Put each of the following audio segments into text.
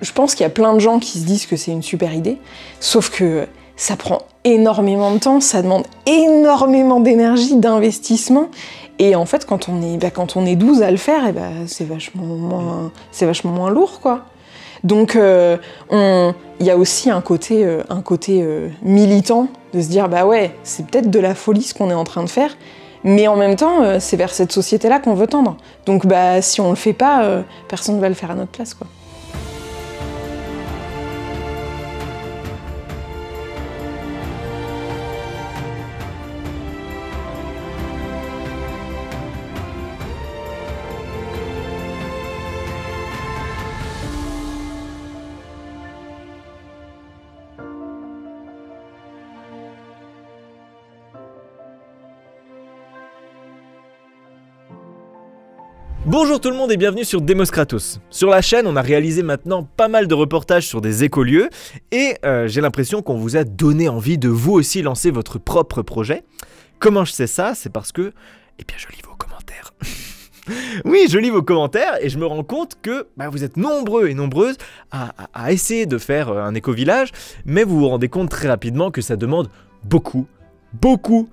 Je pense qu'il y a plein de gens qui se disent que c'est une super idée, sauf que ça prend énormément de temps, ça demande énormément d'énergie, d'investissement. Et en fait, quand on est, bah, quand on est 12 à le faire, et bah, c'est vachement, moins, lourd, quoi. Donc, euh, il y a aussi un côté, euh, euh, militant de se dire, bah ouais, c'est peut-être de la folie ce qu'on est en train de faire, mais en même temps, c'est vers cette société-là qu'on veut tendre. Donc, bah, si on le fait pas, personne ne va le faire à notre place. Bonjour tout le monde et bienvenue sur Demos Kratos. Sur la chaîne, on a réalisé maintenant pas mal de reportages sur des écolieux et euh, j'ai l'impression qu'on vous a donné envie de vous aussi lancer votre propre projet. Comment je sais ça? C'est parce que, eh bien, je lis vos commentaires. oui, je lis vos commentaires et je me rends compte que bah, vous êtes nombreux et nombreuses à essayer de faire euh, un éco-village, mais vous vous rendez compte très rapidement que ça demande beaucoup, beaucoup,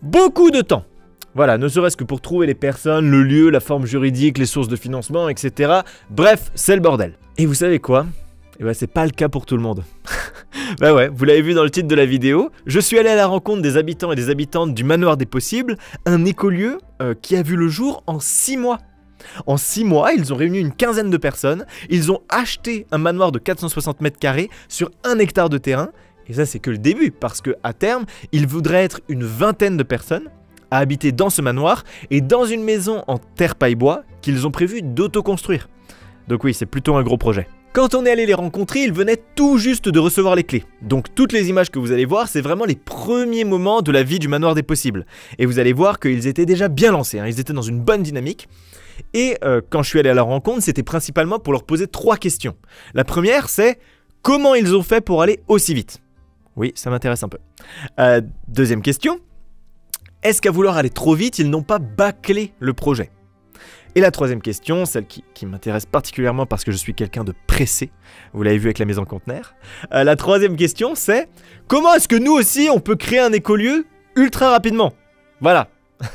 beaucoup de temps. Voilà, ne serait-ce que pour trouver les personnes, le lieu, la forme juridique, les sources de financement, etc. Bref, c'est le bordel. Et vous savez quoi? Eh ben c'est pas le cas pour tout le monde. bah ouais, vous l'avez vu dans le titre de la vidéo, je suis allé à la rencontre des habitants et des habitantes du Manoir des Possibles, un écolieu euh, qui a vu le jour en 6 mois. En 6 mois, ils ont réuni une quinzaine de personnes, ils ont acheté un manoir de 460 mètres carrés sur un hectare de terrain, et ça c'est que le début, parce que à terme, ils voudraient être une vingtaine de personnes, à habiter dans ce manoir et dans une maison en terre paille-bois qu'ils ont prévu d'autoconstruire. Donc oui, c'est plutôt un gros projet. Quand on est allé les rencontrer, ils venaient tout juste de recevoir les clés. Donc toutes les images que vous allez voir, c'est vraiment les premiers moments de la vie du manoir des possibles. Et vous allez voir qu'ils étaient déjà bien lancés, hein. ils étaient dans une bonne dynamique. Et euh, quand je suis allé à leur rencontre, c'était principalement pour leur poser trois questions. La première, c'est comment ils ont fait pour aller aussi vite? Oui, ça m'intéresse un peu. Euh, deuxième question, est-ce qu'à vouloir aller trop vite, ils n'ont pas bâclé le projet? Et la troisième question, celle qui, m'intéresse particulièrement parce que je suis quelqu'un de pressé, vous l'avez vu avec la maison conteneur, la troisième question c'est comment est-ce que nous aussi on peut créer un écolieu ultra rapidement? Voilà.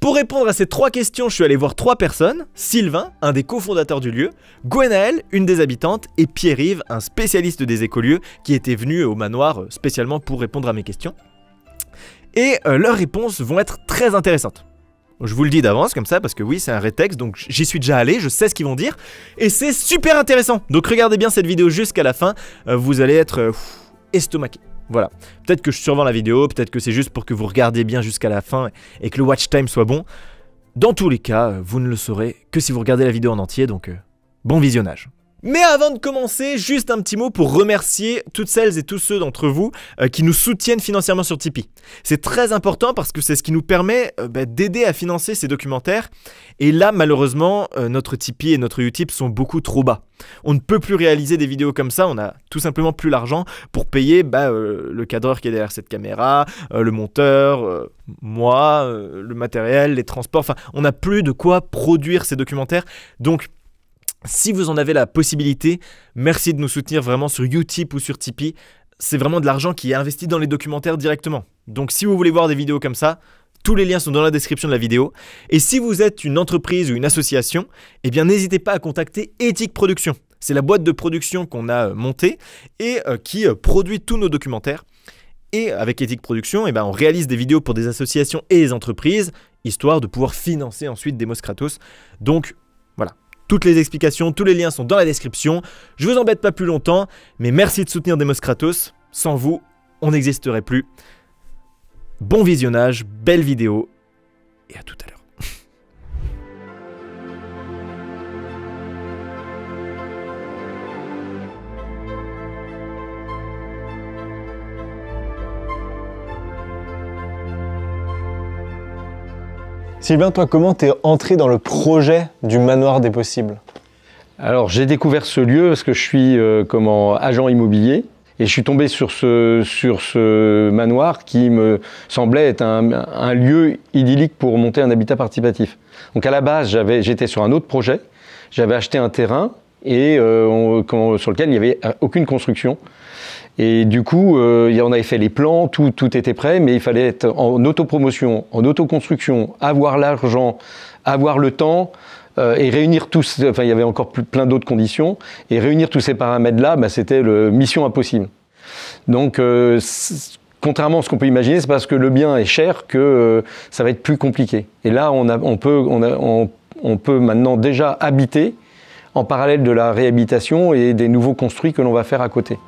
Pour répondre à ces trois questions, je suis allé voir trois personnes, Sylvain, un des cofondateurs du lieu, Gwenaël, une des habitantes, et Pierre-Yves, un spécialiste des écolieux qui était venu au manoir euh, spécialement pour répondre à mes questions et euh, leurs réponses vont être très intéressantes. Je vous le dis d'avance comme ça parce que oui c'est un rétexte donc j'y suis déjà allé, je sais ce qu'ils vont dire et c'est super intéressant. Donc regardez bien cette vidéo jusqu'à la fin, euh, vous allez être euh, estomaqué. Voilà. Peut-être que je survends la vidéo, peut-être que c'est juste pour que vous regardiez bien jusqu'à la fin et que le watch time soit bon. Dans tous les cas, vous ne le saurez que si vous regardez la vidéo en entier donc bon visionnage. Mais avant de commencer, juste un petit mot pour remercier toutes celles et tous ceux d'entre vous euh, qui nous soutiennent financièrement sur Tipeee. C'est très important parce que c'est ce qui nous permet euh, bah, d'aider à financer ces documentaires. Et là, malheureusement, euh, notre Tipeee et notre Utip sont beaucoup trop bas. On ne peut plus réaliser des vidéos comme ça, on a tout simplement plus l'argent pour payer bah, le cadreur qui est derrière cette caméra, le monteur, moi, le matériel, les transports, enfin on n'a plus de quoi produire ces documentaires. Donc si vous en avez la possibilité, merci de nous soutenir vraiment sur Utip ou sur Tipeee. C'est vraiment de l'argent qui est investi dans les documentaires directement. Donc si vous voulez voir des vidéos comme ça, tous les liens sont dans la description de la vidéo. Et si vous êtes une entreprise ou une association, eh bien n'hésitez pas à contacter Ethic Production. C'est la boîte de production qu'on a euh, montée et euh, qui euh, produit tous nos documentaires. Et avec Ethic Production, eh ben, on réalise des vidéos pour des associations et des entreprises, histoire de pouvoir financer ensuite Demos Kratos. Donc toutes les explications, tous les liens sont dans la description. Je vous embête pas plus longtemps, mais merci de soutenir Demos Kratos. Sans vous, on n'existerait plus. Bon visionnage, belle vidéo, et à tout à l'heure. Sylvain, toi, comment t'es entré dans le projet du manoir des possibles? Alors, j'ai découvert ce lieu parce que je suis euh, agent immobilier et je suis tombé sur ce, sur ce manoir qui me semblait être un, lieu idyllique pour monter un habitat participatif. Donc, à la base, j'étais sur un autre projet. J'avais acheté un terrain et euh, sur lequel il n'y avait euh, aucune construction. Et du coup, euh, on avait fait les plans, tout, était prêt, mais il fallait être en autopromotion, en autoconstruction, avoir l'argent, avoir le temps et réunir tous. Enfin, il y avait encore plein d'autres conditions. Et réunir tous ces paramètres-là, bah, c'était le mission impossible. Donc, contrairement à ce qu'on peut imaginer, c'est parce que le bien est cher que ça va être plus compliqué. Et là, on peut maintenant déjà habiter en parallèle de la réhabilitation et des nouveaux construits que l'on va faire à côté.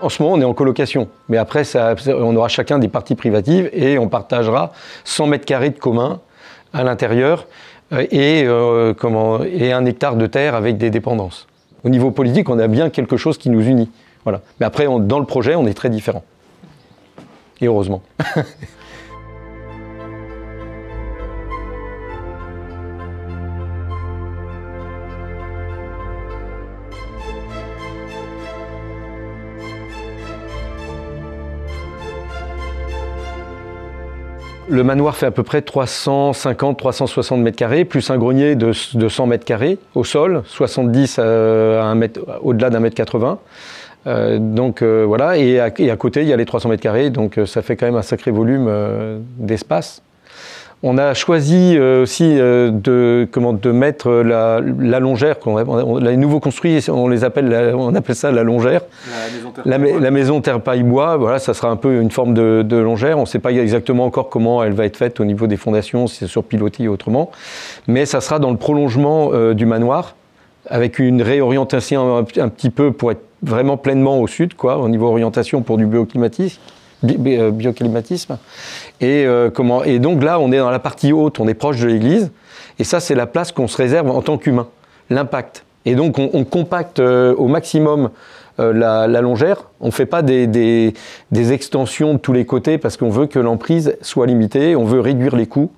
En ce moment, on est en colocation, mais après, on aura chacun des parties privatives et on partagera 100 mètres carrés de commun à l'intérieur euh, et, euh, et un hectare de terre avec des dépendances. Au niveau politique, on a bien quelque chose qui nous unit. Voilà. Mais après, dans le projet, on est très différents. Et heureusement. Le manoir fait à peu près 350-360 mètres carrés, plus un grenier de, de 100 mètres carrés au sol, 70 euh, à un mètre, au-delà d'un mètre 80. Euh, donc euh, voilà, et à, et à côté il y a les 300 mètres carrés, donc euh, ça fait quand même un sacré volume euh, d'espace. On a choisi euh, aussi euh, de, comment, de mettre la, la longère, qu'on- on- les nouveaux construits, on les appelle, la- on appelle ça la longère. La, ma- la maison terre paille bois, voilà, ça sera un peu une forme de, de longère. On ne sait pas exactement encore comment elle va être faite au niveau des fondations, si c'est sur pilotis ou autrement, mais ça sera dans le prolongement euh, du manoir, avec une réorientation un, un petit peu pour être vraiment pleinement au sud, quoi, au niveau orientation pour du bioclimatisme. Euh, bioclimatisme. Et, euh, comment, et donc là, on est dans la partie haute, on est proche de l'église, et ça, c'est la place qu'on se réserve en tant qu'humain, l'impact. Et donc, on, compacte euh, au maximum la, longère. On ne fait pas des, des- des extensions de tous les côtés parce qu'on veut que l'emprise soit limitée, on veut réduire les coûts.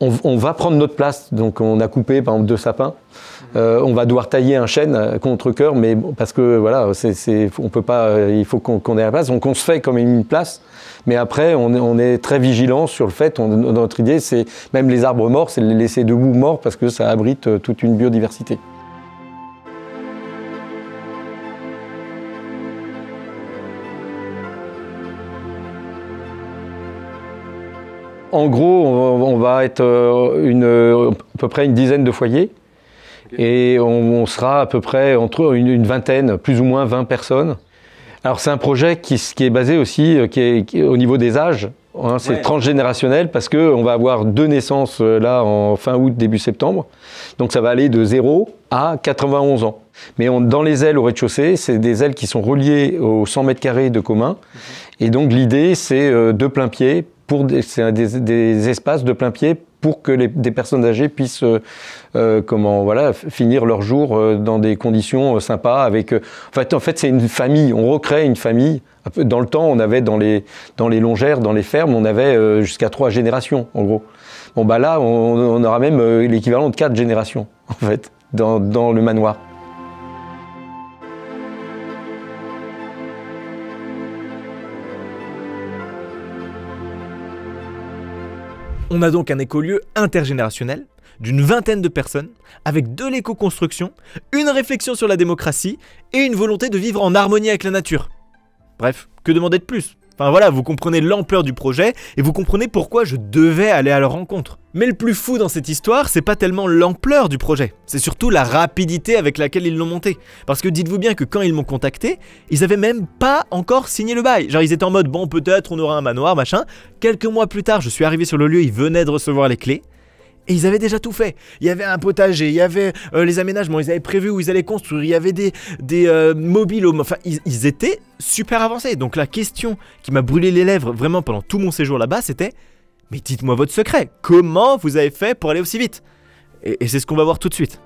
On, on va prendre notre place, donc on a coupé par exemple deux sapins. Euh, on va devoir tailler un chêne à contre-cœur, mais bon, parce que voilà, on peut pas, euh, il faut qu'on, ait la place. Donc on se fait comme une place, mais après on, est- très vigilant sur le fait. notre idée, c'est même les arbres morts, c'est les laisser debout morts parce que ça abrite euh, toute une biodiversité. En gros, on va, être euh, euh, à peu près une dizaine de foyers. Et on, on sera à peu près entre une, une vingtaine, plus ou moins 20 personnes. Alors c'est un projet qui, est basé aussi euh, qui est, qui au niveau des âges. hein, c'est Ouais. transgénérationnel parce qu'on va avoir deux naissances euh, là en fin août, début septembre. Donc ça va aller de 0 à 91 ans. Mais on- dans les ailes au rez-de-chaussée, c'est des ailes qui sont reliées aux 100 mètres carrés de commun. Et donc l'idée, c'est euh, de plein pied, pour des, espaces de plein pied pour que des personnes âgées puissent euh, euh, finir leur jour euh, dans des conditions sympas en fait c'est une famille. On recrée une famille. Dans le temps on avait dans les longères dans les fermes on avait jusqu'à trois générations en gros. Bah là on, aura même l'équivalent de quatre générations en fait dans le manoir On a donc un écolieu intergénérationnel d'une vingtaine de personnes, avec de l'éco-construction, une réflexion sur la démocratie et une volonté de vivre en harmonie avec la nature. Bref, que demander de plus? Enfin voilà, vous comprenez l'ampleur du projet et vous comprenez pourquoi je devais aller à leur rencontre. Mais le plus fou dans cette histoire, c'est pas tellement l'ampleur du projet, c'est surtout la rapidité avec laquelle ils l'ont monté. Parce que dites-vous bien que quand ils m'ont contacté, ils avaient même pas encore signé le bail. Genre ils étaient en mode bon peut-être on aura un manoir, machin. Quelques mois plus tard, je suis arrivé sur le lieu, ils venaient de recevoir les clés. Et ils avaient déjà tout fait. Il y avait un potager, il y avait euh, les aménagements, ils avaient prévu où ils allaient construire, il y avait des, des euh, mobiles, enfin ils, étaient super avancés. Donc la question qui m'a brûlé les lèvres vraiment pendant tout mon séjour là-bas, c'était mais dites-moi votre secret, comment vous avez fait pour aller aussi vite? Et c'est ce qu'on va voir tout de suite.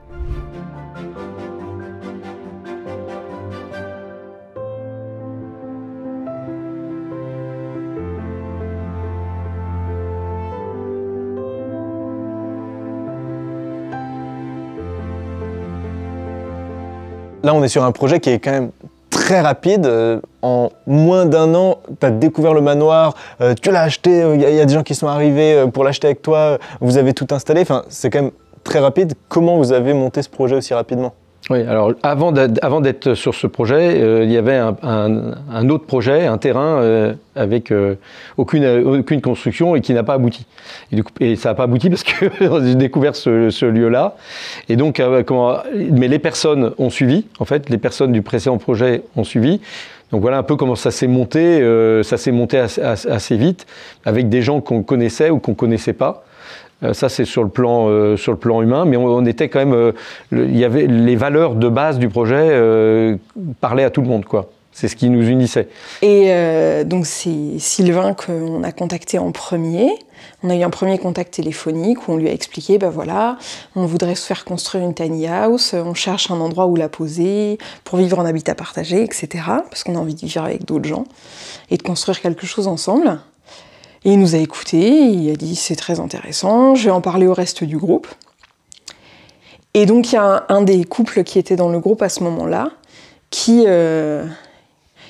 Là, on est sur un projet qui est quand même très rapide. Euh, en moins d'un an, tu as découvert le manoir, euh, tu l'as acheté, il y, a des gens qui sont arrivés pour l'acheter avec toi, vous avez tout installé. Enfin, c'est quand même très rapide. Comment vous avez monté ce projet aussi rapidement? Oui, alors avant d'être sur ce projet, euh, il y avait un, autre projet, un terrain euh, avec euh, aucune, aucune construction et qui n'a pas abouti. Et, coup, et ça n'a pas abouti parce que j'ai découvert ce, lieu-là. Et donc, comment, mais les personnes ont suivi, en fait, les personnes du précédent projet ont suivi. Donc voilà un peu comment ça s'est monté. ça s'est monté assez, assez, vite avec des gens qu'on connaissait ou qu'on connaissait pas. Euh, ça, c'est sur, le plan, euh, sur le plan humain, mais on, était quand même. Euh, il y avait les valeurs de base du projet parlaient à tout le monde, quoi. C'est ce qui nous unissait. Et donc c'est Sylvain qu'on a contacté en premier. On a eu un premier contact téléphonique où on lui a expliqué, ben voilà, on voudrait se faire construire une tiny house, on cherche un endroit où la poser pour vivre en habitat partagé, etc. Parce qu'on a envie de vivre avec d'autres gens et de construire quelque chose ensemble. Et il nous a écoutés, il a dit c'est très intéressant, je vais en parler au reste du groupe. Et donc il y a un, des couples qui était dans le groupe à ce moment-là qui, euh,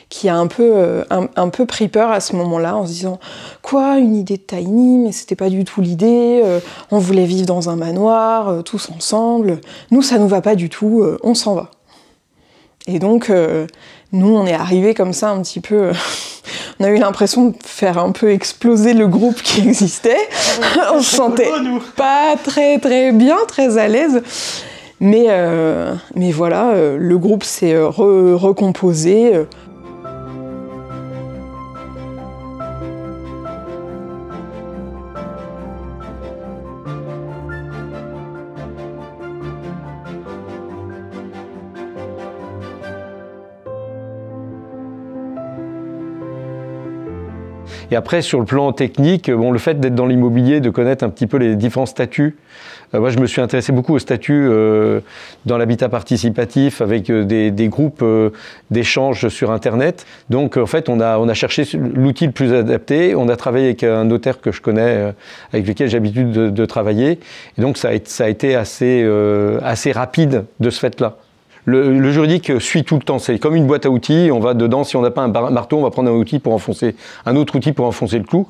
qui a un peu, euh, un, peu pris peur à ce moment-là en se disant quoi une idée de tiny mais c'était pas du tout l'idée euh, on voulait vivre dans un manoir tous ensemble nous ça nous va pas du tout on s'en va et donc nous on est arrivé comme ça un petit peu on a eu l'impression de faire un peu exploser le groupe qui existait. on se sentait pas très très bien, très à l'aise. Mais, euh, mais voilà, euh, le groupe s'est recomposé. Et après, sur le plan technique, bon, le fait d'être dans l'immobilier, de connaître un petit peu les différents statuts. Euh, moi, je me suis intéressé beaucoup aux statuts euh, dans l'habitat participatif avec euh, des, groupes d'échanges sur Internet. Donc, en fait, on a, on a cherché l'outil le plus adapté. On a travaillé avec un notaire que je connais, avec lequel j'ai l'habitude de, travailler. Et donc, ça a, ça a été assez, assez rapide de ce fait-là le, juridique suit tout le temps. C'est comme une boîte à outils. On va dedans. Si on n'a pas un marteau, on va prendre un outil pour enfoncer un autre outil pour enfoncer le clou.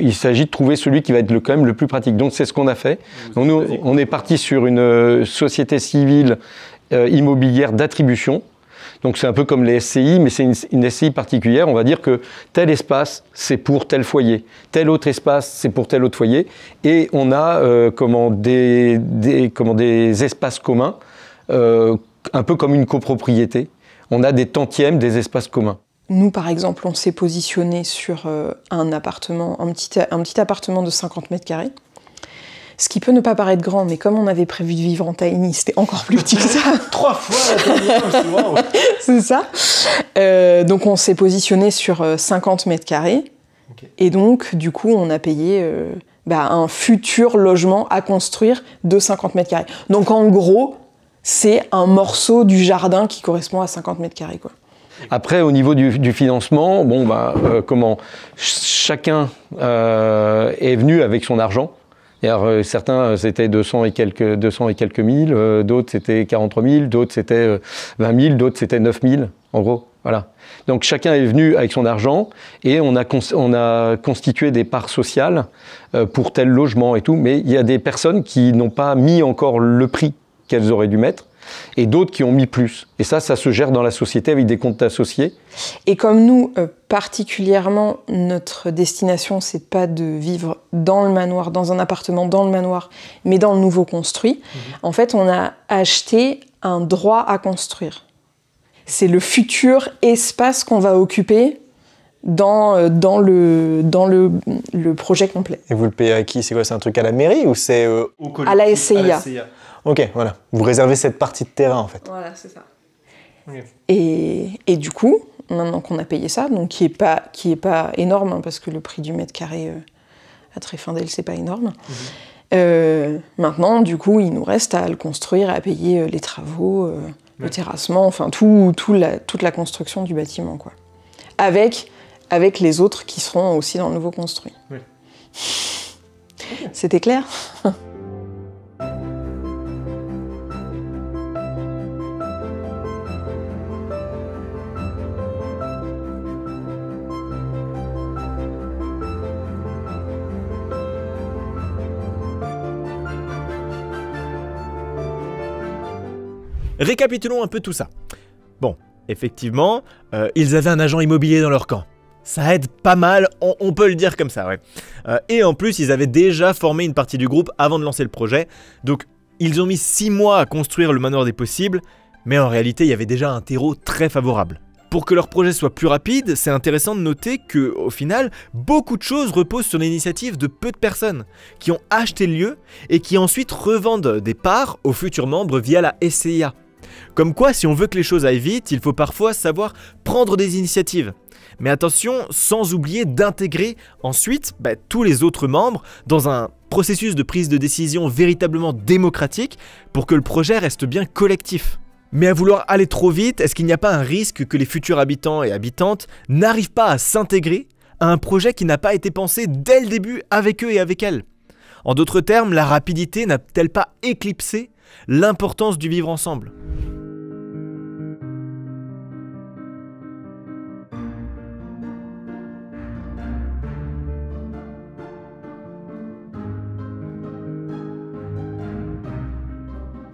Il s'agit de trouver celui qui va être le, quand même le plus pratique. Donc c'est ce qu'on a fait. nous, on est parti sur une euh, société civile euh, immobilière d'attribution. Donc c'est un peu comme les SCI, mais c'est une, SCI particulière. On va dire que tel espace, c'est pour tel foyer. Tel autre espace, c'est pour tel autre foyer. Et on a euh, comment, des, des, comment, des espaces communs euh, un peu comme une copropriété. On a des tantièmes, des espaces communs. Nous, par exemple, on s'est positionné sur euh, un appartement, un petit, un petit appartement de 50 mètres carrés. Ce qui peut ne pas paraître grand, mais comme on avait prévu de vivre en tiny, c'était encore plus petit que ça. Trois fois C'est ça. Euh, donc on s'est positionné sur 50 euh, mètres carrés. Et donc, du coup, on a payé bah, un futur logement à construire de 50 mètres carrés. Donc en gros, c'est un morceau du jardin qui correspond à 50 mètres carrés. Quoi. Après, au niveau du, financement, bon, bah, euh, comment chacun euh, est venu avec son argent. Euh, certains, c'était 200 et quelques, 200 et quelques mille, d'autres, c'était 43 000, d'autres, c'était 20 000, d'autres, c'était 9 000, en gros. Voilà. Donc chacun est venu avec son argent et on a, on a constitué des parts sociales pour tel logement et tout, mais il y a des personnes qui n'ont pas mis encore le prix qu'elles auraient dû mettre, et d'autres qui ont mis plus. Et ça, ça se gère dans la société avec des comptes associés. Et comme nous, euh, particulièrement, notre destination, c'est pas de vivre dans le manoir, dans un appartement dans le manoir, mais dans le nouveau construit, mhm. en fait, on a acheté un droit à construire. C'est le futur espace qu'on va occuper dans, euh, dans, le, dans le, le, projet complet. Et vous le payez à qui? C'est quoi? C'est un truc à la mairie ou c'est euh, à la SCIA. Ok, voilà. Vous réservez cette partie de terrain en fait. Voilà, c'est ça. Et, et, du coup, maintenant qu'on a payé ça, donc qui est pas, qui est pas énorme, hein, parce que le prix du mètre carré euh, à Tréfindel, c'est pas énorme. Mhm. Euh, maintenant, du coup, il nous reste à le construire, à payer euh, les travaux, le terrassement, enfin tout, tout la, toute la construction du bâtiment, quoi. Avec, avec les autres qui seront aussi dans le nouveau construit. C'était clair? Récapitulons un peu tout ça. Bon, effectivement, euh, ils avaient un agent immobilier dans leur camp. Ça aide pas mal, on, peut le dire comme ça, ouais. Euh, et en plus, ils avaient déjà formé une partie du groupe avant de lancer le projet, donc ils ont mis 6 mois à construire le manoir des possibles, mais en réalité, il y avait déjà un terreau très favorable. Pour que leur projet soit plus rapide, c'est intéressant de noter que, au final, beaucoup de choses reposent sur l'initiative de peu de personnes qui ont acheté le lieu et qui ensuite revendent des parts aux futurs membres via la SCIA. Comme quoi, si on veut que les choses aillent vite, il faut parfois savoir prendre des initiatives. Mais attention, sans oublier d'intégrer ensuite bah, tous les autres membres dans un processus de prise de décision véritablement démocratique pour que le projet reste bien collectif. Mais à vouloir aller trop vite, est-ce qu'il n'y a pas un risque que les futurs habitants et habitantes n'arrivent pas à s'intégrer à un projet qui n'a pas été pensé dès le début avec eux et avec elles? En d'autres termes, la rapidité n'a-t-elle pas éclipsé l'importance du vivre ensemble.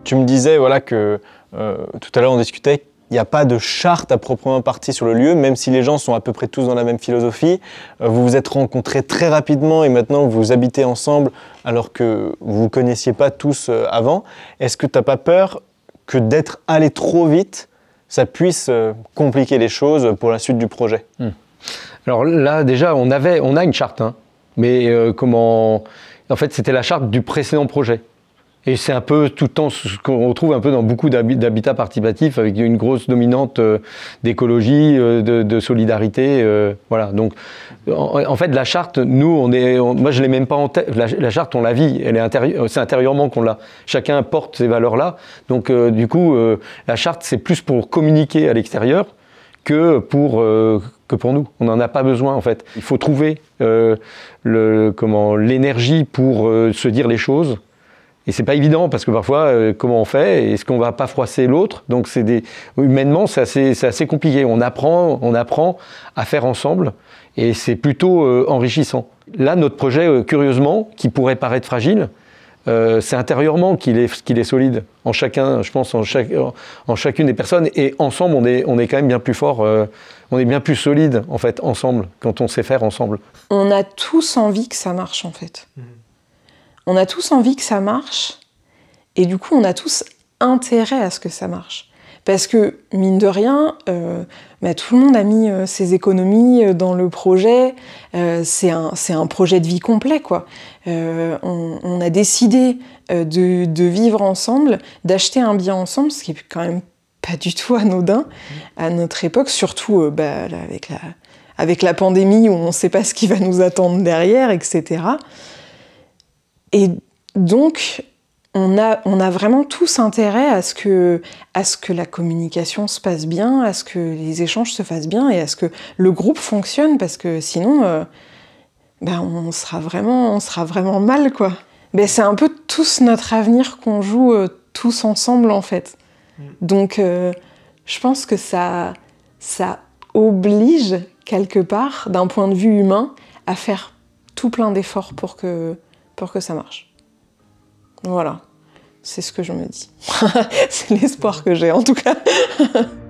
Tu me disais voilà, que euh, tout à l'heure on discutait, il n'y a pas de charte à proprement partie sur le lieu, même si les gens sont à peu près tous dans la même philosophie. Euh, vous vous êtes rencontrés très rapidement et maintenant vous habitez ensemble alors que vous ne connaissiez pas tous euh, avant. Est-ce que tu n'as pas peur que d'être allé trop vite, ça puisse compliquer les choses pour la suite du projet? Alors là, déjà, on, avait, a une charte, hein. mais comment. En fait, c'était la charte du précédent projet. Et c'est un peu tout le temps ce qu'on retrouve un peu dans beaucoup d'habitats participatifs avec une grosse dominante euh, d'écologie, euh, de, solidarité. Euh, voilà. Donc, en, fait, la charte, nous, on est, moi, je l'ai même pas en tête. La, charte, on la vit. C'est intérieurement qu'on l'a. Chacun porte ces valeurs-là. Donc, du coup, la charte, c'est plus pour communiquer à l'extérieur que pour que pour nous. On n'en a pas besoin en fait. Il faut trouver l'énergie pour se dire les choses et c'est pas évident parce que parfois, euh, comment on fait Est-ce qu'on va pas froisser l'autre? Donc c'est des humainement, c'est assez, assez, compliqué. On apprend, on apprend à faire ensemble et c'est plutôt euh, enrichissant. Là, notre projet, euh, curieusement, qui pourrait paraître fragile, c'est intérieurement qu'il est, qu'il est solide. En chacun, je pense, en, chaque, en chacune des personnes. Et ensemble, on est, on est quand même bien plus fort. on est bien plus solide, en fait, ensemble, quand on sait faire ensemble. On a tous envie que ça marche, en fait. Mmh on a tous envie que ça marche, et du coup, on a tous intérêt à ce que ça marche. Parce que, mine de rien, euh, bah, tout le monde a mis euh, ses économies euh, dans le projet. c'est un, projet de vie complet, quoi. On, a décidé de, vivre ensemble, d'acheter un bien ensemble, ce qui est quand même pas du tout anodin à notre époque, surtout bah, avec, la, avec la pandémie où on ne sait pas ce qui va nous attendre derrière, etc. Et donc, on a, on a vraiment tous intérêt à ce, que, à ce que la communication se passe bien, à ce que les échanges se fassent bien et à ce que le groupe fonctionne, parce que sinon, euh, ben on, sera vraiment, on sera vraiment mal, quoi. Ben, c'est un peu tous notre avenir qu'on joue euh, tous ensemble, en fait. Mm. Donc, euh, je pense que ça, ça oblige, quelque part, d'un point de vue humain, à faire tout plein d'efforts pour que pour que ça marche. Voilà, c'est ce que je me dis. c'est l'espoir que j'ai en tout cas.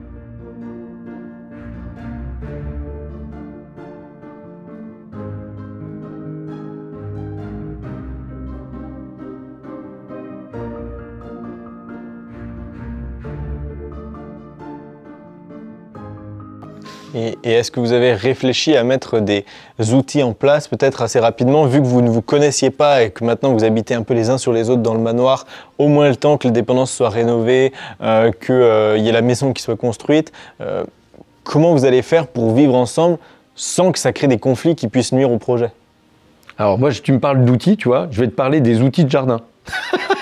Et, est-ce que vous avez réfléchi à mettre des outils en place peut-être assez rapidement, vu que vous ne vous connaissiez pas et que maintenant vous habitez un peu les uns sur les autres dans le manoir, au moins le temps que les dépendances soient rénovées, euh, qu'il euh, y ait la maison qui soit construite euh, Comment vous allez faire pour vivre ensemble sans que ça crée des conflits qui puissent nuire au projet? Alors moi, tu me parles d'outils, tu vois, je vais te parler des outils de jardin.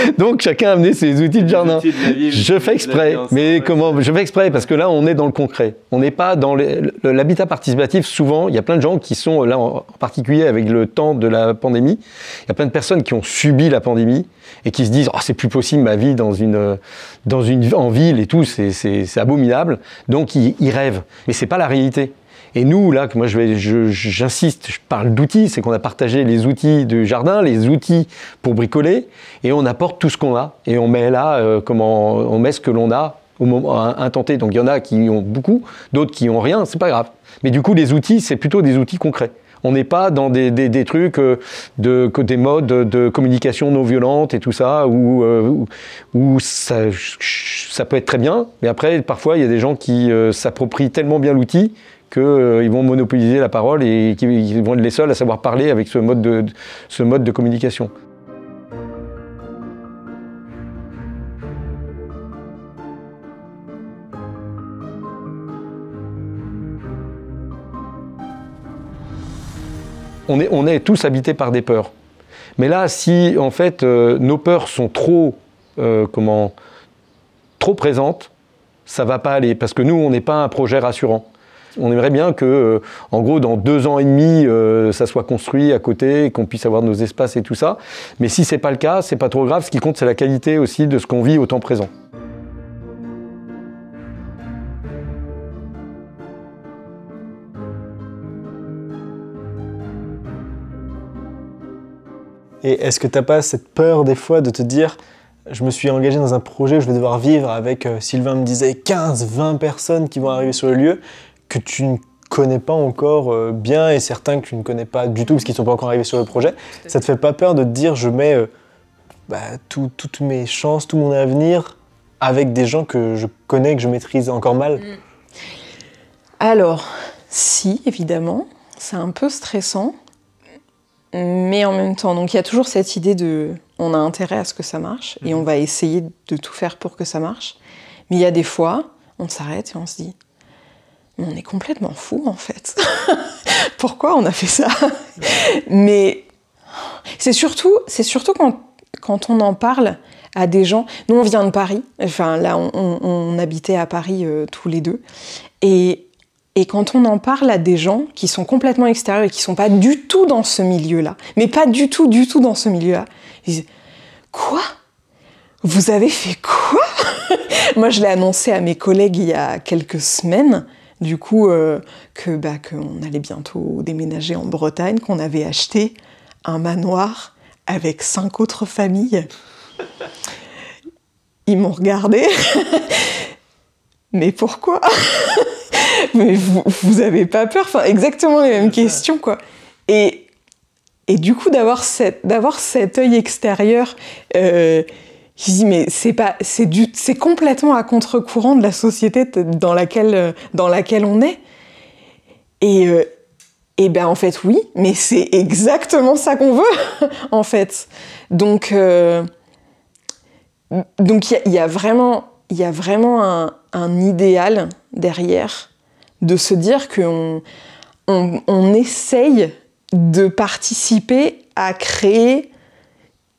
Donc chacun a amené ses outils de jardin. je fais exprès, mais comment Je fais exprès parce que là on est dans le concret. On n'est pas dans l'habitat participatif. Souvent, il y a plein de gens qui sont là en particulier avec le temps de la pandémie. Il y a plein de personnes qui ont subi la pandémie et qui se disent oh, c'est plus possible ma vie dans une dans une en ville et tout, c'est abominable. Donc ils, ils rêvent, mais c'est pas la réalité. Et nous, là, moi j'insiste, je parle d'outils, c'est qu'on a partagé les outils du jardin, les outils pour bricoler, et on apporte tout ce qu'on a. Et on met là, euh, comment, on met ce que l'on a au moment T. Donc il y en a qui ont beaucoup, d'autres qui ont rien, c'est pas grave. Mais du coup, les outils, c'est plutôt des outils concrets. On n'est pas dans des, trucs, euh, de, des modes de communication non violente et tout ça, où, euh, ça, peut être très bien, mais après, parfois, il y a des gens qui s'approprient tellement bien l'outil qu'ils vont monopoliser la parole et qui qui vont être les seuls à savoir parler avec ce mode de, communication. on est, tous habités par des peurs. Mais là, si en fait euh, nos peurs sont trop, euh, comment, trop présentes, ça va pas aller parce que nous, on n'est pas un projet rassurant. On aimerait bien que, euh, en gros, dans deux ans et demi, euh, ça soit construit à côté, qu'on puisse avoir nos espaces et tout ça. Mais si c'est pas le cas, c'est pas trop grave. Ce qui compte, c'est la qualité aussi de ce qu'on vit au temps présent. Et est-ce que t'as pas cette peur des fois de te dire je me suis engagé dans un projet je vais devoir vivre avec, euh, Sylvain me disait, 15, 20 personnes qui vont arriver sur le lieu que tu ne connais pas encore euh, bien et certains que tu ne connais pas du tout parce qu'ils ne sont pas encore arrivés sur le projet. Ça te fait pas peur de te dire je mets euh, bah, tout- toutes mes chances, tout mon avenir avec des gens que je connais, que je maîtrise encore mal? Alors, si, évidemment, c'est un peu stressant, mais en même temps, donc il y a toujours cette idée de on a intérêt à ce que ça marche et on va essayer de tout faire pour que ça marche. Mais il y a des fois, on s'arrête et on se dit on est complètement fou en fait. Pourquoi on a fait ça? Mais c'est surtout, quand, on en parle à des gens. Nous, on vient de Paris. Enfin, là, on, habitait à Paris euh, tous les deux. Et, quand on en parle à des gens qui sont complètement extérieurs et qui sont pas du tout dans ce milieu-là, mais pas du tout, du tout dans ce milieu-là, ils disent Quoi? Vous avez fait quoi? Moi, je l'ai annoncé à mes collègues il y a quelques semaines, du coup, euh, que bah, qu'on allait bientôt déménager en Bretagne, qu'on avait acheté un manoir avec cinq autres familles. Ils m'ont regardé. Mais pourquoi? Mais vous, vous avez pas peur? Enfin, exactement les mêmes questions, quoi. Et, et du coup, d'avoir cet œil extérieur euh, se dit, mais c'est pas, c'est du, c'est complètement à contre-courant de la société dans laquelle, euh, dans laquelle on est. Et, euh, et ben en fait oui, mais c'est exactement ça qu'on veut en fait. Donc euh, donc il y a- il y, a vraiment il y a vraiment un, un idéal derrière de se dire qu'on on, on essaye de participer à créer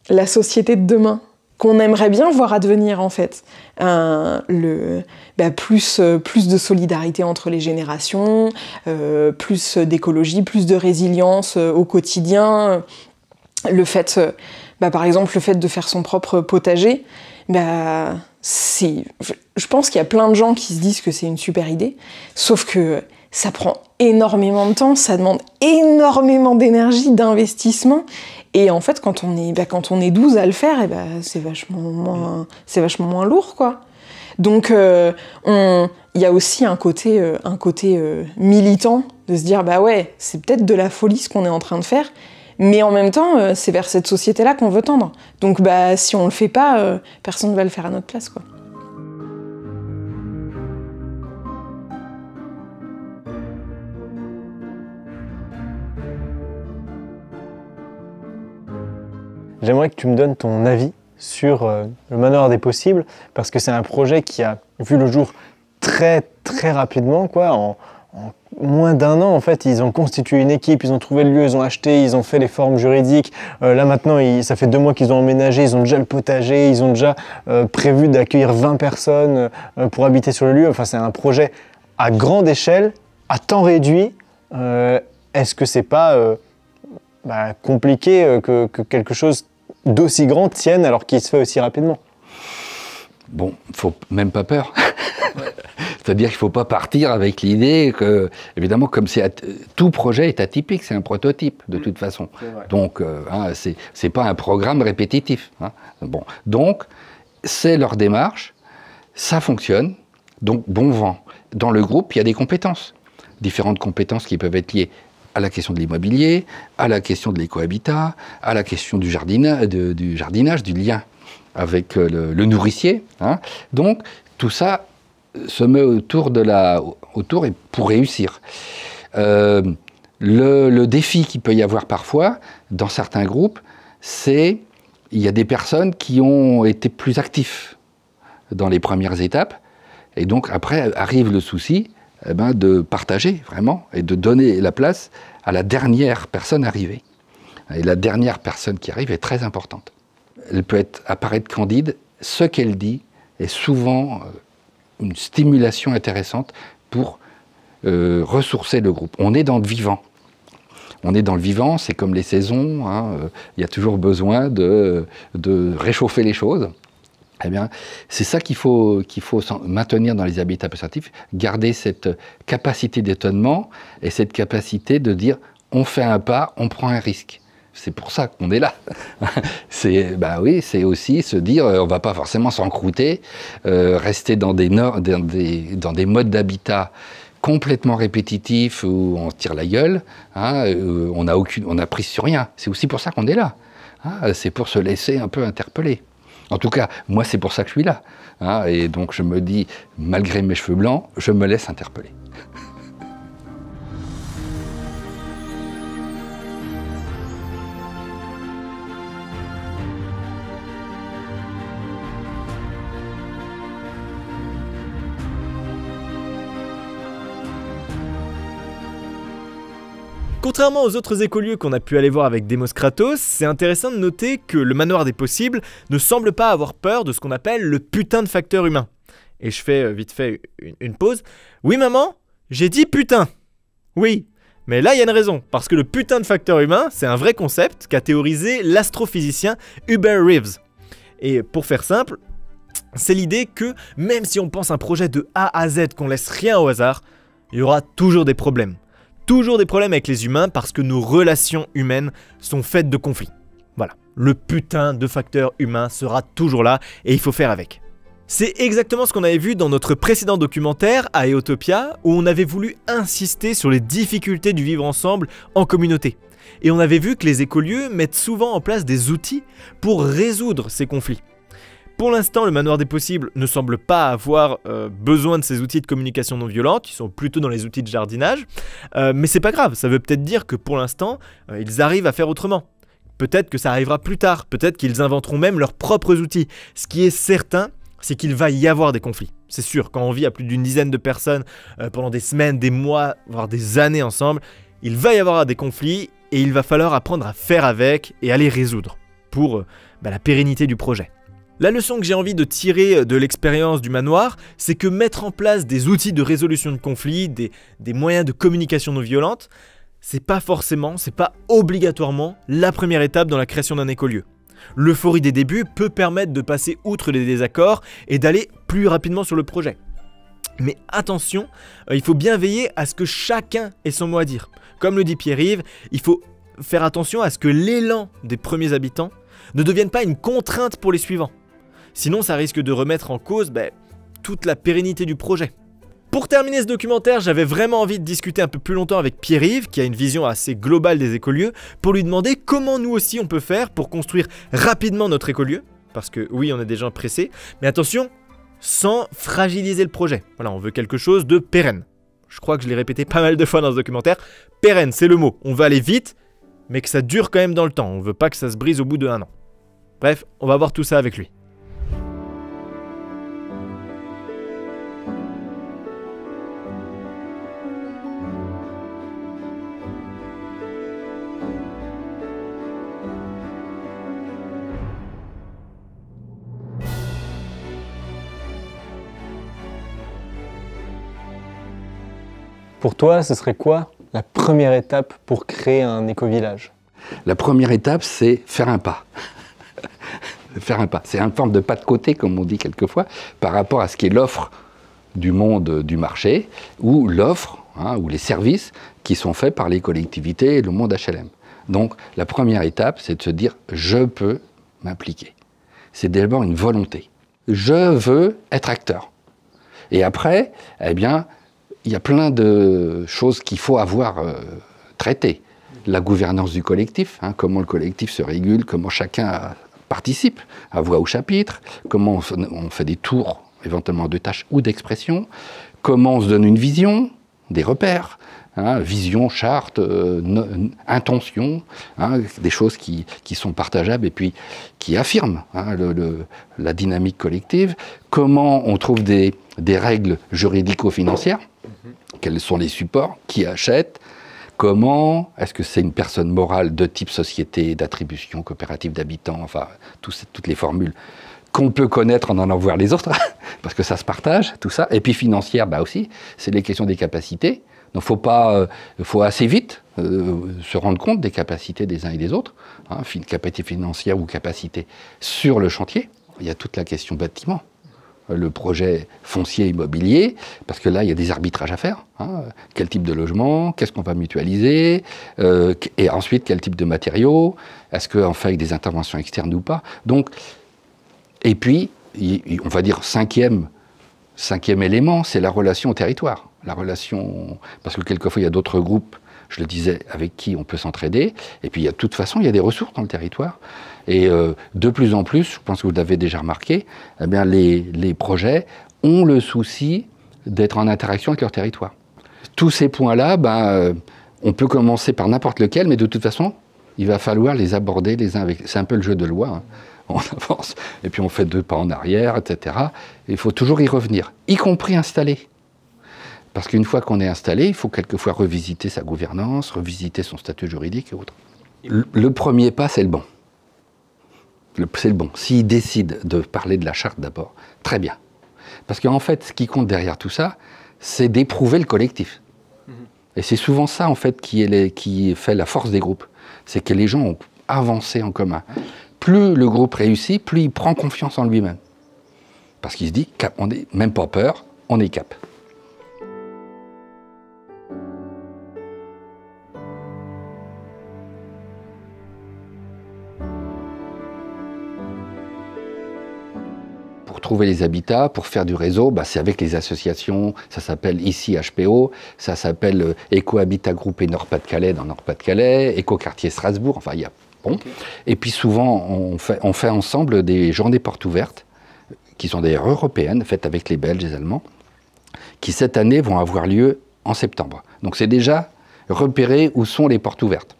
la société de demain qu'on aimerait bien voir advenir en fait. Le, bah, plus, euh, plus de solidarité entre les générations, euh, plus d'écologie, plus de résilience euh, au quotidien. Le fait, bah, par exemple, le fait de faire son propre potager, bah, je pense qu'il y a plein de gens qui se disent que c'est une super idée, sauf que ça prend énormément de temps, ça demande énormément d'énergie, d'investissement. Et en fait, quand on est, bah, quand on est 12 à le faire, et bah, c'est vachement moins, c'est vachement moins lourd, quoi. Donc, euh, il y a aussi un côté, euh, un côté euh, militant de se dire, bah ouais, c'est peut-être de la folie ce qu'on est en train de faire, mais en même temps, c'est vers cette société-là qu'on veut tendre. Donc, bah, si on le fait pas, personne ne va le faire à notre place, quoi. J'aimerais que tu me donnes ton avis sur euh, le manoir des possibles, parce que c'est un projet qui a vu le jour très très rapidement, quoi. En, moins d'un an, en fait, ils ont constitué une équipe, ils ont trouvé le lieu, ils ont acheté, ils ont fait les formes juridiques. Euh, là maintenant, ça fait deux mois qu'ils ont emménagé, ils ont déjà le potager, ils ont déjà euh, prévu d'accueillir 20 personnes pour habiter sur le lieu. Enfin, c'est un projet à grande échelle, à temps réduit. Est-ce que c'est pas bah, compliqué que quelque chose d'aussi grand tienne alors qu'il se fait aussi rapidement Bon, faut même pas peur. C'est-à-dire qu'il ne faut pas partir avec l'idée que, évidemment, comme c'est tout projet est atypique, c'est un prototype de toute façon. Donc, euh, hein, ce n'est pas un programme répétitif. Hein. Bon, donc, c'est leur démarche, ça fonctionne, donc bon vent. Dans le groupe, il y a des compétences, différentes compétences qui peuvent être liées à la question de l'immobilier, à la question de l'écohabitat, à la question du, jardinage, du jardinage, du lien avec euh, le, nourricier. Hein. Donc, tout ça se met autour de la, autour et pour réussir. Euh, le, défi qu'il peut y avoir parfois dans certains groupes, c'est il y a des personnes qui ont été plus actifs dans les premières étapes, et donc après arrive le souci eh ben, de partager vraiment et de donner la place à la dernière personne arrivée. Et la dernière personne qui arrive est très importante. Elle peut apparaître candide, ce qu'elle dit est souvent euh, une stimulation intéressante pour euh, ressourcer le groupe. On est dans le vivant. On est dans le vivant, c'est comme les saisons, hein, euh, il y a toujours besoin de réchauffer les choses. Eh bien, c'est ça qu'il faut, qu'il faut maintenir dans les habitats associatifs, garder cette capacité d'étonnement et cette capacité de dire on fait un pas, on prend un risque. C'est pour ça qu'on est là. c'est, bah oui, c'est aussi se dire, euh, on va pas forcément s'encrouter, euh, rester dans des, modes d'habitat complètement répétitifs où on tire la gueule. Hein, euh, on a aucune, on a pris sur rien. C'est aussi pour ça qu'on est là. Hein, c'est pour se laisser un peu interpeller. En tout cas, moi, c'est pour ça que je suis là. Hein, et donc, je me dis, malgré mes cheveux blancs, je me laisse interpeller. Contrairement aux autres écolieux qu'on a pu aller voir avec Demos Kratos, c'est intéressant de noter que le manoir des possibles ne semble pas avoir peur de ce qu'on appelle le putain de facteur humain. Et je fais euh, vite fait une, pause. Oui maman, j'ai dit putain. Oui, mais là, il y a une raison, parce que le putain de facteur humain, c'est un vrai concept qu'a théorisé l'astrophysicien Hubert Reeves. Et pour faire simple, c'est l'idée que même si on pense un projet de A à Z, qu'on laisse rien au hasard, il y aura toujours des problèmes toujours des problèmes avec les humains parce que nos relations humaines sont faites de conflits. Voilà, le putain de facteur humain sera toujours là et il faut faire avec. C'est exactement ce qu'on avait vu dans notre précédent documentaire à Eotopia où on avait voulu insister sur les difficultés du vivre ensemble en communauté. Et on avait vu que les écolieux mettent souvent en place des outils pour résoudre ces conflits. Pour l'instant, le manoir des possibles ne semble pas avoir euh, besoin de ces outils de communication non violente, qui sont plutôt dans les outils de jardinage. Euh, mais c'est pas grave, ça veut peut-être dire que pour l'instant, euh, ils arrivent à faire autrement. Peut-être que ça arrivera plus tard, peut-être qu'ils inventeront même leurs propres outils. Ce qui est certain, c'est qu'il va y avoir des conflits. C'est sûr, quand on vit à plus d'une dizaine de personnes pendant des semaines, des mois, voire des années ensemble, il va y avoir des conflits et il va falloir apprendre à faire avec et à les résoudre pour bah, la pérennité du projet. La leçon que j'ai envie de tirer de l'expérience du manoir, c'est que mettre en place des outils de résolution de conflits, des, moyens de communication non violente, c'est pas forcément, c'est pas obligatoirement la première étape dans la création d'un écolieu. L'euphorie des débuts peut permettre de passer outre les désaccords et d'aller plus rapidement sur le projet. Mais attention, euh, il faut bien veiller à ce que chacun ait son mot à dire. Comme le dit Pierre-Yves, il faut faire attention à ce que l'élan des premiers habitants ne devienne pas une contrainte pour les suivants. Sinon, ça risque de remettre en cause ben, toute la pérennité du projet. Pour terminer ce documentaire, j'avais vraiment envie de discuter un peu plus longtemps avec Pierre-Yves, qui a une vision assez globale des écolieux, pour lui demander comment nous aussi on peut faire pour construire rapidement notre écolieu. Parce que oui, on est des gens pressés, mais attention, sans fragiliser le projet. Voilà, on veut quelque chose de pérenne. Je crois que je l'ai répété pas mal de fois dans ce documentaire. Pérenne, c'est le mot. On veut aller vite, mais que ça dure quand même dans le temps. On veut pas que ça se brise au bout d'un an. Bref, on va voir tout ça avec lui. Pour toi, ce serait quoi la première étape pour créer un éco-village? La première étape, c'est faire un pas. faire un pas. C'est une forme de pas de côté, comme on dit quelquefois, par rapport à ce qui est l'offre du monde du marché ou l'offre hein, ou les services qui sont faits par les collectivités et le monde HLM. Donc la première étape, c'est de se dire je peux m'impliquer. C'est d'abord une volonté. Je veux être acteur. Et après, eh bien, il y a plein de choses qu'il faut avoir euh, traitées. La gouvernance du collectif, hein, comment le collectif se régule, comment chacun participe à voix au chapitre, comment on fait des tours éventuellement de tâches ou d'expression, comment on se donne une vision, des repères, hein, vision, charte, euh, intention, hein, des choses qui, sont partageables et puis qui affirment hein, la dynamique collective, comment on trouve des, règles juridico-financières, quels sont les supports, qui achète, comment, est-ce que c'est une personne morale de type société, d'attribution, coopérative d'habitants, enfin, toutes les formules qu'on peut connaître en allant voir les autres, parce que ça se partage, tout ça. Et puis financière, bah aussi, c'est les questions des capacités. Donc faut pas, euh, faut assez vite euh, se rendre compte des capacités des uns et des autres, hein, capacité financière ou capacité sur le chantier. Il y a toute la question bâtiment, le projet foncier immobilier, parce que là il y a des arbitrages à faire. Hein. Quel type de logement, qu'est-ce qu'on va mutualiser, euh, et ensuite quel type de matériaux, est-ce qu'on fait avec des interventions externes ou pas. Donc et puis, on va dire cinquième, cinquième élément, c'est la relation au territoire. La relation, parce que quelquefois il y a d'autres groupes, je le disais, avec qui on peut s'entraider. Et puis, il y a, de toute façon, il y a des ressources dans le territoire. Et euh, de plus en plus, je pense que vous l'avez déjà remarqué, eh bien, les, projets ont le souci d'être en interaction avec leur territoire. Tous ces points-là, ben, euh, on peut commencer par n'importe lequel, mais de toute façon, il va falloir les aborder les uns avec. C'est un peu le jeu de loi. Hein. On avance, et puis on fait deux pas en arrière, etc. il faut toujours y revenir, y compris installer. Parce qu'une fois qu'on est installé, il faut quelquefois revisiter sa gouvernance, revisiter son statut juridique et autres. Le, premier pas, c'est le bon. C'est le bon. S'il décide de parler de la charte d'abord, très bien. Parce qu'en fait, ce qui compte derrière tout ça, c'est d'éprouver le collectif. Mhm. Et c'est souvent ça, en fait, qui, est qui fait la force des groupes. C'est que les gens ont avancé en commun plus le groupe réussit, plus il prend confiance en lui-même. Parce qu'il se dit, on n'est même pas peur, on est cap. Pour trouver les habitats, pour faire du réseau, bah, c'est avec les associations, ça s'appelle ici HPO, ça s'appelle Eco Habitat Groupé Nord-Pas-de-Calais dans Nord-Pas-de-Calais, Eco Quartier Strasbourg, enfin il y a et puis souvent, on fait, on fait ensemble des journées portes ouvertes, qui sont d'ailleurs européennes, faites avec les Belges et les Allemands, qui cette année vont avoir lieu en septembre. Donc c'est déjà repérer où sont les portes ouvertes.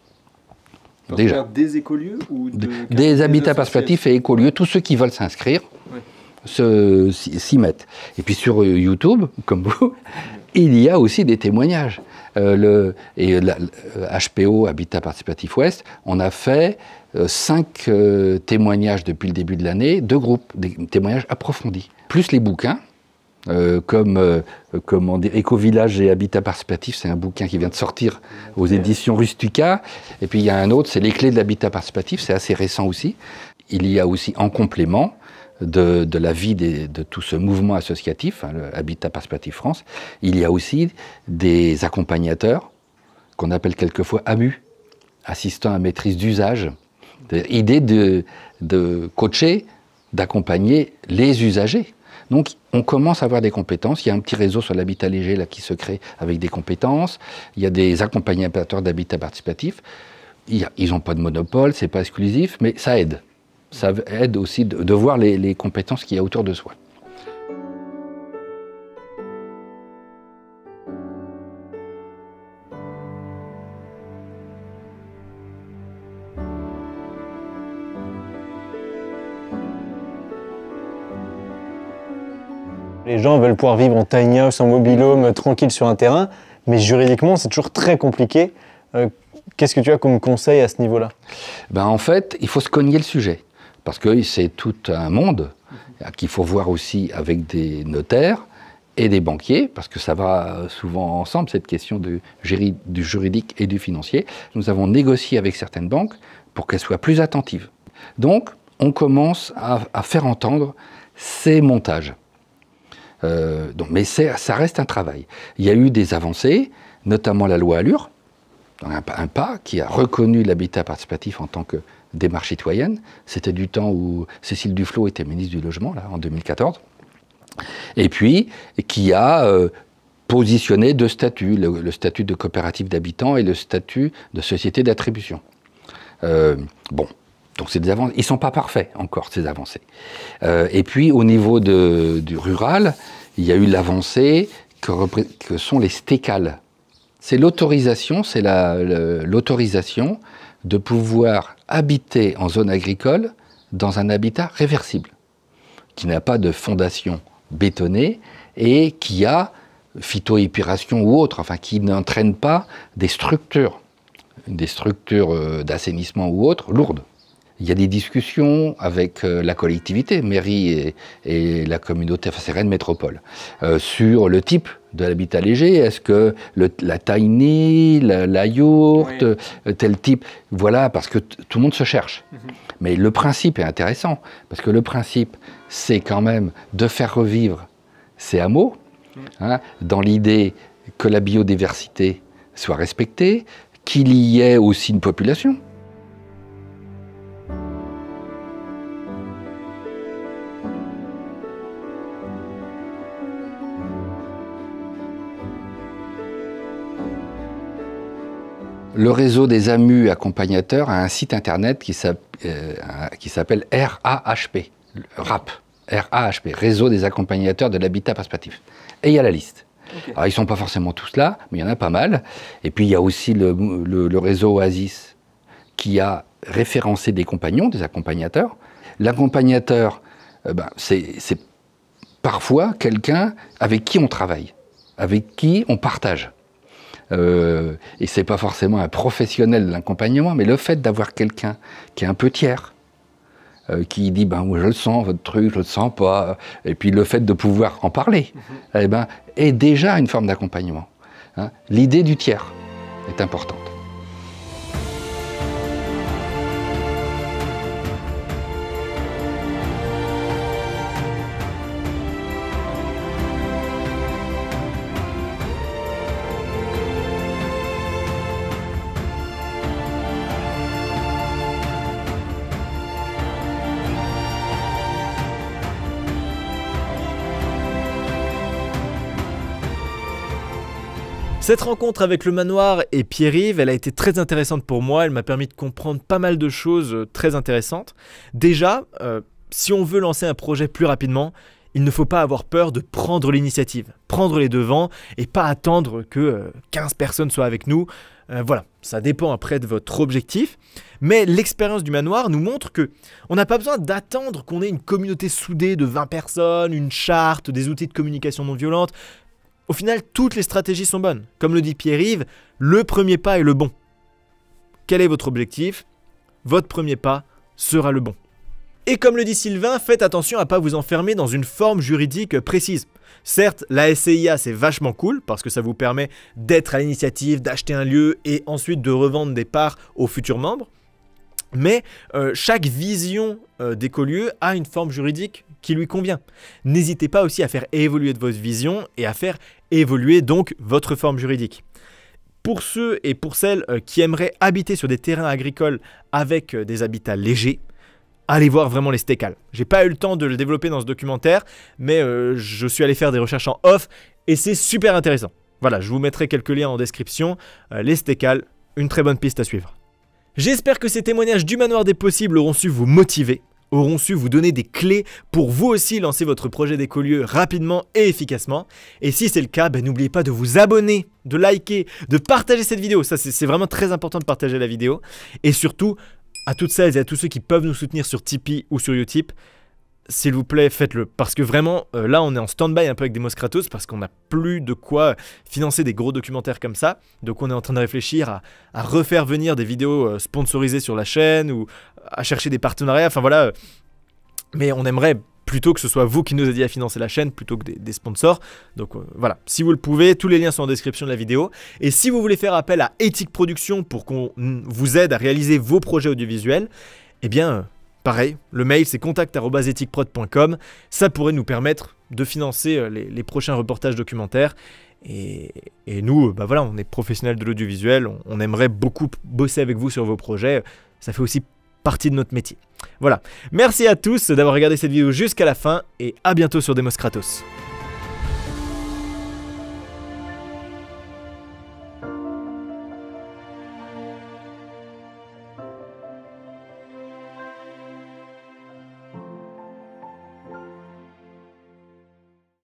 déjà. Des écolieux ou Des habitats participatifs et écolieux, tous ceux qui veulent s'inscrire. s'y mettent. Et puis sur YouTube, comme vous, il y a aussi des témoignages. Euh, le, et la, HPO, Habitat Participatif Ouest, on a fait euh, cinq euh, témoignages depuis le début de l'année, deux groupes, des témoignages approfondis, plus les bouquins. comme comment dire, Éco-Village et Habitat Participatif, c'est un bouquin qui vient de sortir aux éditions Rustica. Et puis il y a un autre, c'est Les clés de l'habitat participatif, c'est assez récent aussi. Il y a aussi en complément de, la vie de tout ce mouvement associatif, hein, Habitat Participatif France, il y a aussi des accompagnateurs qu'on appelle quelquefois AMU, assistants à maîtrise d'usage. Idée de, de coacher, d'accompagner les usagers. Donc, on commence à avoir des compétences. Il y a un petit réseau sur l'habitat léger là, qui se crée avec des compétences. Il y a des accompagnateurs d'habitat participatif. ils n'ont pas de monopole, c'est pas exclusif, mais ça aide ça aide aussi de, voir les, compétences qu'il y a autour de soi. Les gens veulent pouvoir vivre en tiny house, en mobilhome, tranquille sur un terrain, mais juridiquement, c'est toujours très compliqué. Euh, qu'est-ce que tu as comme conseil à ce niveau-là? Ben En fait, il faut se cogner le sujet parce que c'est tout un monde qu'il faut voir aussi avec des notaires et des banquiers, parce que ça va souvent ensemble, cette question du juridique et du financier. Nous avons négocié avec certaines banques pour qu'elles soient plus attentives. Donc, on commence à, faire entendre ces montages. Euh, donc, mais ça reste un travail. Il y a eu des avancées, notamment la loi Allure, un, un pas qui a reconnu l'habitat participatif en tant que démarche citoyenne. C'était du temps où Cécile Duflot était ministre du Logement, là, en 2014. Et puis, qui a euh, positionné deux statuts, le, statut de coopérative d'habitants et le statut de société d'attribution. Euh, bon, donc c'est des avancées. Ils sont pas parfaits encore, ces avancées. Euh, et puis, au niveau du rural, il y a eu l'avancée que, sont les stécales. C'est l'autorisation, c'est l'autorisation de pouvoir habiter en zone agricole dans un habitat réversible, qui n'a pas de fondation bétonnée et qui a phytoépuration ou autre, enfin qui n'entraîne pas des structures, des structures euh, d'assainissement ou autres lourdes. Il y a des discussions avec euh, la collectivité, mairie et, et la communauté, enfin c'est Rennes Métropole, euh, sur le type de l'habitat léger. Est-ce que le- la tiny, la, la yourte, Oui. euh, tel type, voilà, parce que tout le monde se cherche. Mais le principe est intéressant, parce que le principe, c'est quand même de faire revivre ces hameaux, hein, dans l'idée que la biodiversité soit respectée, qu'il y ait aussi une population. Le réseau des AMU accompagnateurs a un site internet qui euh, s'appelle RAHP, RAP, RAHP, Réseau des accompagnateurs de l'habitat participatif. Et il y a la liste. Alors, ils ne sont pas forcément tous là, mais il y en a pas mal. Et puis, il y a aussi le, le- le réseau Oasis qui a référencé des compagnons, des accompagnateurs. L'accompagnateur, euh, ben, c'est parfois quelqu'un avec qui on travaille, avec qui on partage. Euh, et c'est pas forcément un professionnel de l'accompagnement, mais le fait d'avoir quelqu'un qui est un peu tiers, euh, qui dit ben je le sens votre truc, je le sens pas, et puis le fait de pouvoir en parler, eh ben est déjà une forme d'accompagnement. hein. L'idée du tiers est importante. Cette rencontre avec le manoir et Pierre-Yves, elle a été très intéressante pour moi. Elle m'a permis de comprendre pas mal de choses euh, très intéressantes. Déjà, euh, si on veut lancer un projet plus rapidement, il ne faut pas avoir peur de prendre l'initiative, prendre les devants et pas attendre que euh, 15 personnes soient avec nous. Euh, voilà, ça dépend après de votre objectif. Mais l'expérience du manoir nous montre que on n'a pas besoin d'attendre qu'on ait une communauté soudée de 20 personnes, une charte, des outils de communication non violente. Au final, toutes les stratégies sont bonnes. Comme le dit Pierre-Yves, le premier pas est le bon. Quel est votre objectif? Votre premier pas sera le bon. Et comme le dit Sylvain, faites attention à pas vous enfermer dans une forme juridique précise. Certes, la SCIA c'est vachement cool parce que ça vous permet d'être à l'initiative, d'acheter un lieu et ensuite de revendre des parts aux futurs membres. Mais euh, chaque vision euh, d'écolieu a une forme juridique qui lui convient. N'hésitez pas aussi à faire évoluer de votre vision et à faire évoluer donc votre forme juridique. Pour ceux et pour celles euh, qui aimeraient habiter sur des terrains agricoles avec euh, des habitats légers, allez voir vraiment les stécales. J'ai pas eu le temps de le développer dans ce documentaire, mais euh, je suis allé faire des recherches en off et c'est super intéressant. Voilà, je vous mettrai quelques liens en description. Les stécales, une très bonne piste à suivre. J'espère que ces témoignages du manoir des possibles auront su vous motiver, auront su vous donner des clés pour vous aussi lancer votre projet d'écolieu rapidement et efficacement. Et si c'est le cas, ben, n'oubliez pas de vous abonner, de liker, de partager cette vidéo. Ça, c'est vraiment très important de partager la vidéo. Et surtout, à toutes celles et à tous ceux qui peuvent nous soutenir sur Tipeee ou sur Utip, s'il vous plaît, faites-le. Parce que vraiment, euh, là, on est en stand-by un peu avec Demos Kratos parce qu'on n'a plus de quoi financer des gros documentaires comme ça. Donc, on est en train de réfléchir à, refaire venir des vidéos euh, sponsorisées sur la chaîne ou à chercher des partenariats. Enfin, voilà. Mais on aimerait plutôt que ce soit vous qui nous aidiez à financer la chaîne plutôt que des, sponsors. Donc euh, voilà, si vous le pouvez, tous les liens sont en description de la vidéo. Et si vous voulez faire appel à Ethic Production pour qu'on mm, vous aide à réaliser vos projets audiovisuels, eh bien, euh, pareil, le mail c'est contact@ethicprod.com. Ça pourrait nous permettre de financer euh, les, prochains reportages documentaires. Et, nous, bah voilà, on est professionnels de l'audiovisuel, on, on aimerait beaucoup bosser avec vous sur vos projets. Ça fait aussi partie de notre métier. Voilà. Merci à tous d'avoir regardé cette vidéo jusqu'à la fin et à bientôt sur Demos Kratos.